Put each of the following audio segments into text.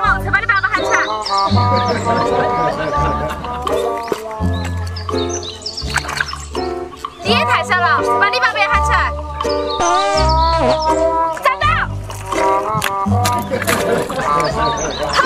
快，把你爸爸喊出来。你也太小了，把你爸爸也喊出来。站到！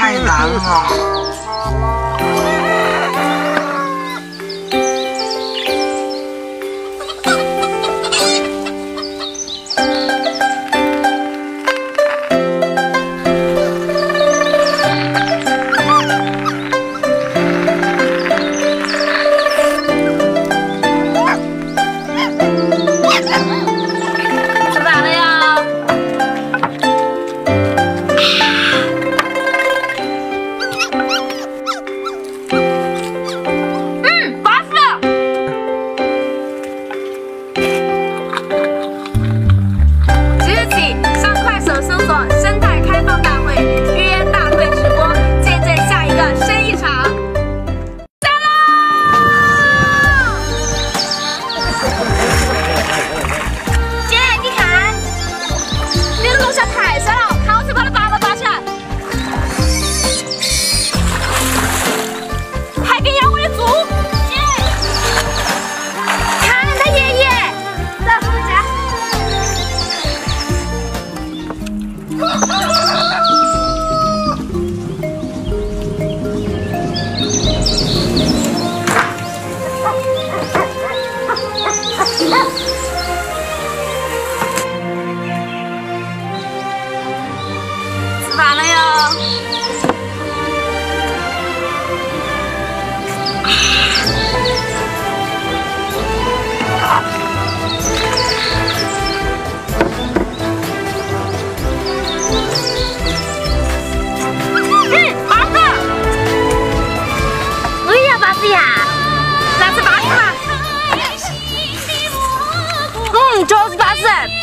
太难了。up.